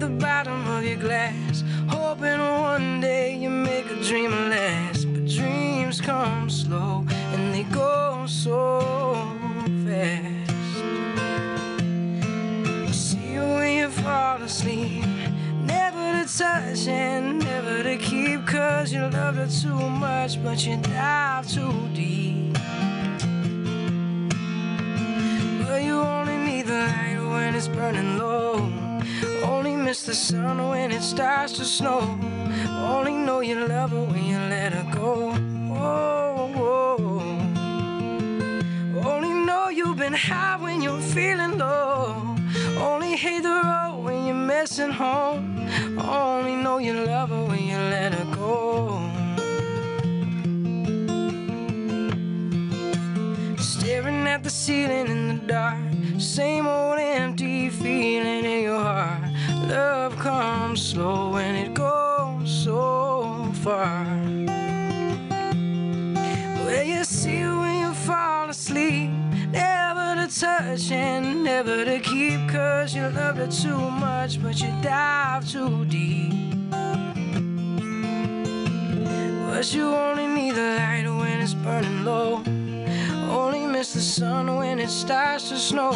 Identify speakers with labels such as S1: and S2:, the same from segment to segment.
S1: The bottom of your glass, hoping one day you make a dream last. But dreams come slow and they go so fast. You see you when you fall asleep, never to touch and never to keep, cause you love her too much, but you dive too deep. But you only need the light when it's burning low. Miss the sun when it starts to snow. Only know you love her when you let her go. Oh, oh. Only know you've been high when you're feeling low. Only hate the road when you're missing home. Only know you love her when you let her go. Staring at the ceiling in the dark, same old fall asleep, never to touch and never to keep, cause you loved her too much, but you dive too deep. But you only need the light when it's burning low. Only miss the sun when it starts to snow.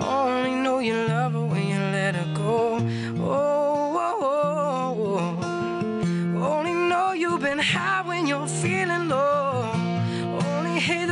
S1: Only know you love her when you let her go. Oh, oh, oh, oh. Only know you've been high when you're feeling low. Only hate